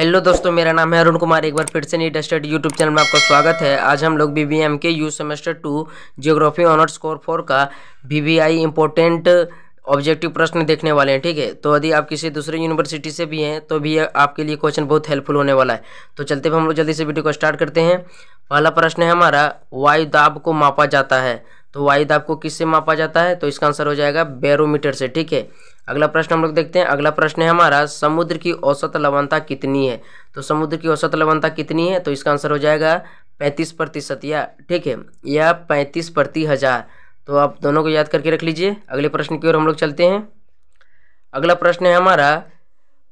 Hello दोस्तों, मेरा नाम है अरुण कुमार। एक बार फिर से नीट स्टडी यूट्यूब चैनल में आपका स्वागत है। आज हम लोग BBM K U semester two geography honours score four का बीबीआई इम्पोर्टेंट ऑब्जेक्टिव प्रश्न देखने वाले हैं, ठीक है? तो यदि आप किसी दूसरे यूनिवर्सिटी से भी हैं तो भी आपके लिए क्वेश्चन बहुत हेल्पफुल होने वाला है। तो चलते हुए हम लोग जल्दी से वीडियो को स्टार्ट करते हैं। पहला प्रश्न है हमारा वायु दाब को मापा जाता है। तो वायु दाब को किससे मापा जाता है? तो इसका आंसर हो जाएगा बैरोमीटर से, ठीक है? अगला प्रश्न हम लोग देखते हैं। अगला प्रश्न है हमारा, समुद्र की औसत लवणता कितनी है? तो समुद्र की औसत लवणता कितनी है? तो इसका आंसर हो जाएगा पैंतीस प्रतिशत या, ठीक है, या पैंतीस प्रति हज़ार। तो आप दोनों को याद करके रख लीजिए। अगले प्रश्न की ओर हम लोग चलते हैं। अगला प्रश्न है हमारा,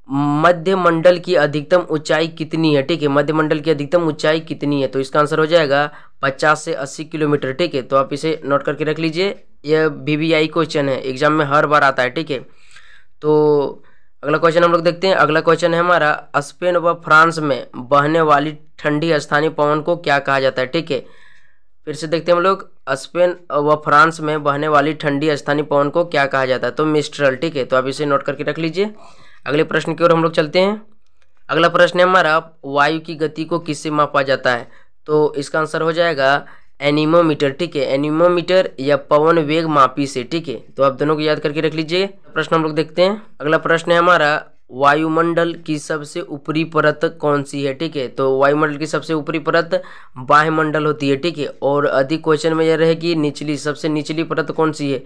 मध्यमंडल की अधिकतम ऊंचाई कितनी है? ठीक है, मध्यमंडल की अधिकतम ऊंचाई कितनी है? तो इसका आंसर हो जाएगा पचास से अस्सी किलोमीटर, ठीक है। तो आप इसे नोट करके रख लीजिए। यह वी क्वेश्चन है। एग्ज़ाम में हर बार आता है, ठीक है। तो अगला क्वेश्चन हम लोग देखते हैं। अगला क्वेश्चन है हमारा, स्पेन व फ्रांस में बहने वाली ठंडी स्थानीय पवन को क्या कहा जाता है? ठीक है। फिर से देखते हैं हम लोग, स्पेन व फ्रांस में बहने वाली ठंडी स्थानीय पवन को क्या कहा जाता है? तो मिस्ट्रल ठीक है। तो आप इसे नोट करके रख लीजिए। अगले प्रश्न की ओर हम लोग चलते हैं। अगला प्रश्न है हमारा, वायु की गति को किससे मापा जाता है? तो इसका आंसर हो जाएगा एनिमोमीटर, ठीक है? एनिमोमीटर या पवन वेग मापी से, ठीक है? तो आप दोनों को याद करके रख लीजिए। प्रश्न हम लोग देखते हैं। अगला प्रश्न है हमारा, वायुमंडल की सबसे ऊपरी परत कौन सी है, ठीक है? तो वायुमंडल की सबसे ऊपरी परत बाह्यमंडल होती है, ठीक है? और अधिक क्वेश्चन में यह रहेगी निचली, सबसे निचली परत कौन सी है?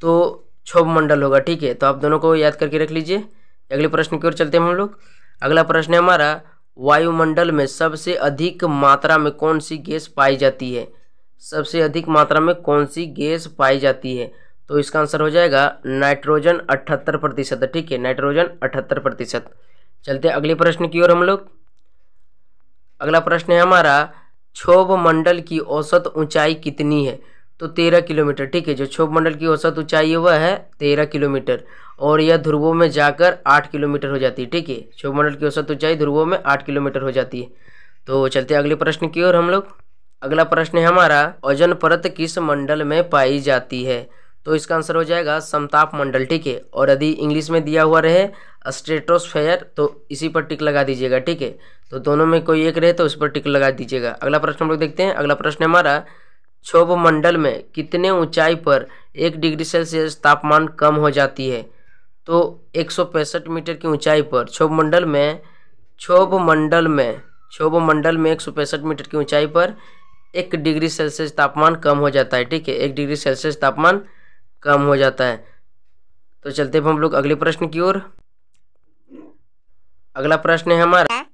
तो क्षोभ मंडल होगा, ठीक है? तो आप दोनों को याद करके रख लीजिए। अगले प्रश्न की ओर चलते हैं हम लोग। अगला प्रश्न है हमारा, वायुमंडल में सबसे अधिक मात्रा में कौन सी गैस पाई जाती है? सबसे अधिक मात्रा में कौन सी गैस पाई जाती है? तो इसका आंसर हो जाएगा नाइट्रोजन अठहत्तर प्रतिशत। ठीक है, नाइट्रोजन अठहत्तर प्रतिशत। चलते अगले प्रश्न की ओर हम लोग। अगला प्रश्न है हमारा, क्षोभ मंडल की औसत ऊंचाई कितनी है? तो तेरह किलोमीटर। ठीक है, जो क्षोभ मंडल की औसत ऊंचाई है, वह है तेरह किलोमीटर। और यह ध्रुवों में जाकर आठ किलोमीटर हो जाती है। ठीक है, क्षोभ मंडल की औसत ऊंचाई ध्रुवों में आठ किलोमीटर हो जाती है। तो चलते अगले प्रश्न की ओर हम लोग। अगला प्रश्न है हमारा, ओजन परत किस मंडल में पाई जाती है? तो इसका आंसर हो जाएगा समताप मंडल, ठीक है? और यदि इंग्लिश में दिया हुआ रहे स्ट्रेटोस्फेयर तो इसी पर टिक लगा दीजिएगा, ठीक है? तो दोनों में कोई एक रहे तो उस पर टिक लगा दीजिएगा। अगला प्रश्न हम लोग देखते हैं। अगला प्रश्न हमारा, क्षोभ मंडल में कितने ऊंचाई पर एक डिग्री सेल्सियस तापमान कम हो जाती है? तो एक सौ पैंसठ मीटर की ऊंचाई पर क्षोभ मंडल में, क्षोभ मंडल में, क्षोभ मंडल में एक सौ पैंसठ मीटर की ऊंचाई पर एक डिग्री सेल्सियस तापमान कम हो जाता है ठीक है? एक डिग्री सेल्सियस तापमान कम हो जाता है। तो चलते हैं हम लोग अगले प्रश्न की ओर। अगला प्रश्न है हमारा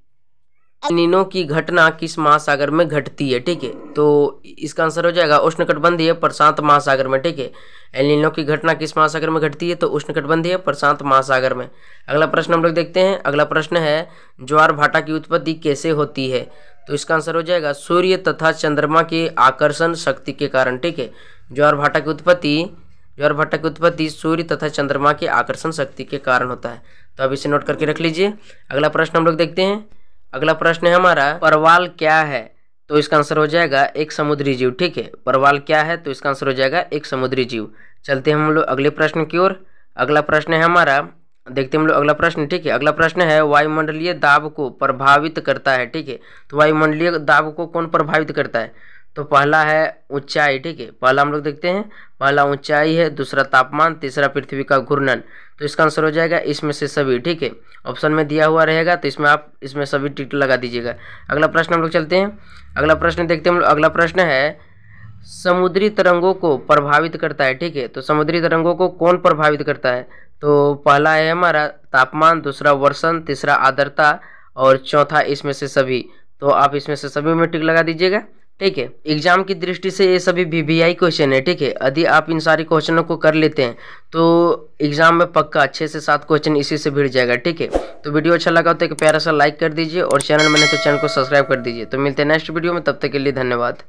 नीनो की घटना किस महासागर में घटती है ठीक है? तो इसका आंसर हो जाएगा उष्णकटबंधीय प्रशांत महासागर में ठीक है? एलिनो की घटना किस महासागर में घटती है तो उष्णकटबंधीय प्रशांत महासागर में। अगला प्रश्न हम लोग देखते हैं। अगला प्रश्न है ज्वार भाटा की उत्पत्ति कैसे होती है? तो इसका आंसर हो जाएगा सूर्य तथा चंद्रमा की आकर्षण शक्ति के कारण, ठीक है? ज्वार भाटा की उत्पत्ति, ज्वार भाटा की उत्पत्ति सूर्य तथा चंद्रमा की आकर्षण शक्ति के कारण होता है। तो अब इसे नोट करके रख लीजिए। अगला प्रश्न हम लोग देखते हैं। अगला प्रश्न है हमारा, परवाल क्या है? तो इसका आंसर हो जाएगा एक समुद्री जीव, ठीक है? परवाल क्या है? तो इसका आंसर हो जाएगा एक समुद्री जीव। चलते हैं हम लोग अगले प्रश्न की ओर। अगला प्रश्न है हमारा देखते हैं हम लोग अगला प्रश्न, ठीक है? अगला प्रश्न है, वायुमंडलीय दाब को प्रभावित करता है, ठीक है? तो वायुमंडलीय दाब को कौन प्रभावित करता है? तो पहला है ऊंचाई, ठीक है? पहला हम लोग देखते हैं, पहला ऊंचाई है, दूसरा तापमान, तीसरा पृथ्वी का घूर्णन। तो इसका आंसर हो जाएगा इसमें से सभी, ठीक है? ऑप्शन में दिया हुआ रहेगा तो इसमें आप इसमें सभी टिक लगा दीजिएगा। अगला प्रश्न हम लोग चलते हैं। अगला प्रश्न देखते हैं हम लोग, अगला प्रश्न है, समुद्री तरंगों को प्रभावित करता है, ठीक है? तो समुद्री तरंगों को कौन प्रभावित करता है? तो पहला है हमारा तापमान, दूसरा वर्षण तीसरा आर्द्रता और चौथा इसमें से सभी। तो आप इसमें से सभी में टिक लगा दीजिएगा, ठीक है? एग्ज़ाम की दृष्टि से ये सभी वीवीआई क्वेश्चन है, ठीक है? यदि आप इन सारी क्वेश्चनों को कर लेते हैं तो एग्ज़ाम में पक्का छः से सात क्वेश्चन इसी से भिड़ जाएगा, ठीक है? तो वीडियो अच्छा लगा तो एक प्यारा सा लाइक कर दीजिए और चैनल में नहीं तो चैनल को सब्सक्राइब कर दीजिए। तो मिलते हैं नेक्स्ट वीडियो में, तब तक के लिए धन्यवाद।